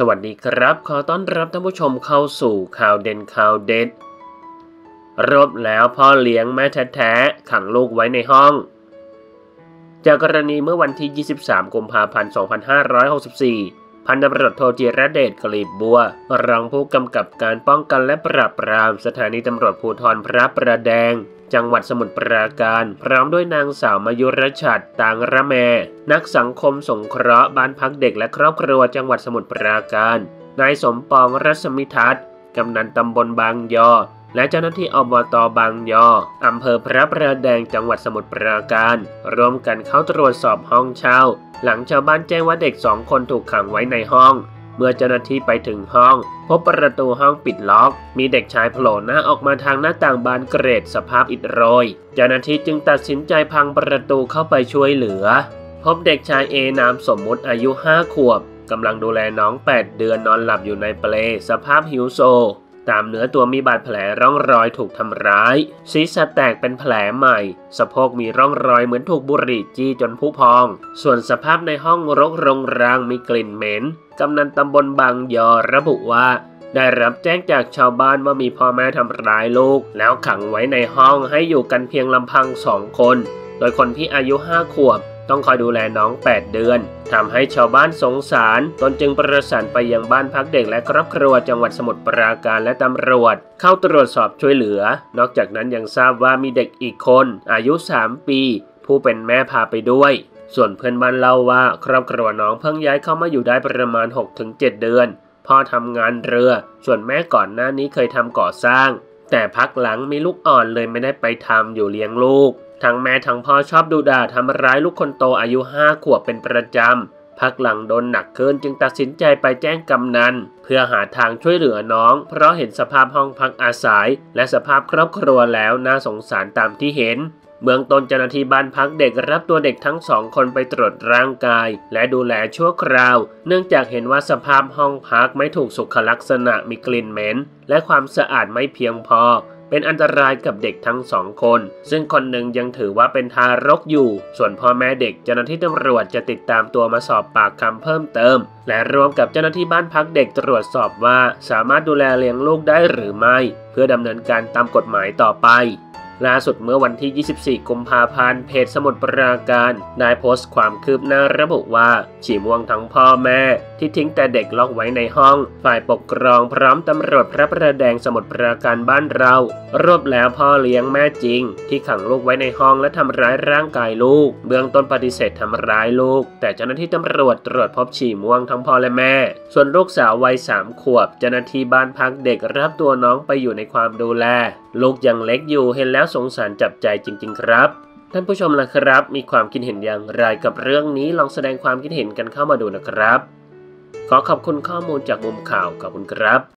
สวัสดีครับ ขอต้อนรับท่านผู้ชมเข้าสู่ข่าวเด่นข่าวเด็ด รบแล้วพ่อเลี้ยงแม่แท้ๆขังลูกไว้ในห้อง จากกรณีเมื่อวันที่ 23 กุมภาพันธ์ 2564 พันตำรวจโทจิรเดชกลีบบัว รองผู้กำกับการป้องกันและปราบปราม สถานีตำรวจภูธรพระประแดง จังหวัดสมุทรปราการ พร้อมด้วยนางสาวมายุรชัดตางระแม นักสังคมสงเคราะห์บ้านพักเด็กและครอบครัวจังหวัดสมุทรปราการ นายสมปองรัศมิทัศน์กำนันตำบลบางยอ และเจ้าหน้าที่อบตบางยออำเภอพระประแดงจังหวัดสมุทรปราการ ร่วมกันเข้าตรวจสอบห้องเช่า หลังชาวบ้านแจ้งว่าเด็กสองคนถูกขังไว้ในห้อง เมื่อเจ้าหน้าที่ไปถึงห้อง พบประตูห้องปิดล็อก มีเด็กชายโผล่หน้าออกมาทางหน้าต่างบานเกรดสภาพอิดโรย เจ้าหน้าที่จึงตัดสินใจพังประตูเข้าไปช่วยเหลือ พบเด็กชายเอนามสมมุติอายุ5ขวบกำลังดูแลน้อง 8 เดือนนอนหลับอยู่ในเปลสภาพหิวโซ ตามเนื้อตัวมีบาดแผลร่องรอยถูกทำร้าย ศีรษะแตกเป็นแผลใหม่ สะโพกมีร่องรอยเหมือนถูกบุหรี่จี้จนผุพอง ส่วนสภาพในห้องรกรงรางมีกลิ่นเหม็น กำนันตำบลบางยอระบุว่าได้รับแจ้งจากชาวบ้านว่ามีพ่อแม่ทำร้ายลูก แล้วขังไว้ในห้องให้อยู่กันเพียงลำพังสองคน โดยคนที่อายุห้าขวบ ต้องคอยดูแลน้อง 8 เดือนทำให้ชาวบ้านสงสาร ตนจึงประสานไปยังบ้านพักเด็กและครอบครัวจังหวัดสมุทรปราการและตำรวจ เข้าตรวจสอบช่วยเหลือ นอกจากนั้นยังทราบว่ามีเด็กอีกคน อายุ 3 ปี ผู้เป็นแม่พาไปด้วยส่วนเพื่อนบ้านเล่าว่าครอบครัวน้องเพิ่งย้ายเข้ามาอยู่ได้ประมาณ 6-7 เดือน พ่อทำงานเรือ ส่วนแม่ก่อนหน้านี้เคยทำก่อสร้าง แต่พักหลังมีลูกอ่อนเลยไม่ได้ไปทำอยู่เลี้ยงลูก ทั้งแม่ทั้งพ่อชอบดูด่าทำร้ายลูกคนโตอายุห้าขวบเป็นประจำ พักหลังโดนหนักขึ้นจึงตัดสินใจไปแจ้งกำนัน เพื่อหาทางช่วยเหลือน้อง เพราะเห็นสภาพห้องพักอาศัย และสภาพครอบครัวแล้วน่าสงสารตามที่เห็นเมืองต้นเจ้าหน้าที่บ้านพักเด็กรับตัวเด็กทั้งสองคนไปตรวจร่างกาย และดูแลชั่วคราว เนื่องจากเห็นว่าสภาพห้องพักไม่ถูกสุขลักษณะมีกลิ่นเหม็น และความสะอาดไม่เพียงพอ เป็นอันตรายกับเด็กทั้งสองคน ซึ่งคนหนึ่งยังถือว่าเป็นทารกอยู่ ส่วนพ่อแม่เด็กเจ้าหน้าที่ตำรวจจะติดตามตัวมาสอบปากคำเพิ่มเติม และรวมกับเจ้าหน้าที่บ้านพักเด็กตรวจสอบว่า สามารถดูแลเลี้ยงลูกได้หรือไม่ เพื่อดำเนินการตามกฎหมายต่อไป ล่าสุดเมื่อวันที่ 24 กุมภาพันธ์เพจสมุดปราการได้โพสต์ความคืบหน้าระบุว่า ฉีม่วงทั้งพ่อแม่ ที่ทิ้งแต่เด็กล็อกไว้ในห้อง ฝ่ายปกครองพร้อมตำรวจพระประแดงสมุดปราการบ้านเรา รวบแล้วพ่อเลี้ยงแม่จริง ที่ขังลูกไว้ในห้องและทำร้ายร่างกายลูก เบื้องต้นปฏิเสธทำร้ายลูก แต่เจ้าหน้าที่ตำรวจตรวจพบฉี่ม่วงทั้งพ่อและแม่ ส่วนลูกสาววัยสามขวบเจ้าหน้าที่บ้านพักเด็กรับตัวน้องไปอยู่ในความดูแล ลูกยังเล็กอยู่เห็นแล้วสงสารจับใจจริง ๆ ครับ ท่านผู้ชมล่ะครับ มีความคิดเห็นอย่างไรกับเรื่องนี้ลองแสดงความคิดเห็นกันเข้ามาดูนะครับ ขอขอบคุณข้อมูลจากมุมข่าวขอบคุณครับ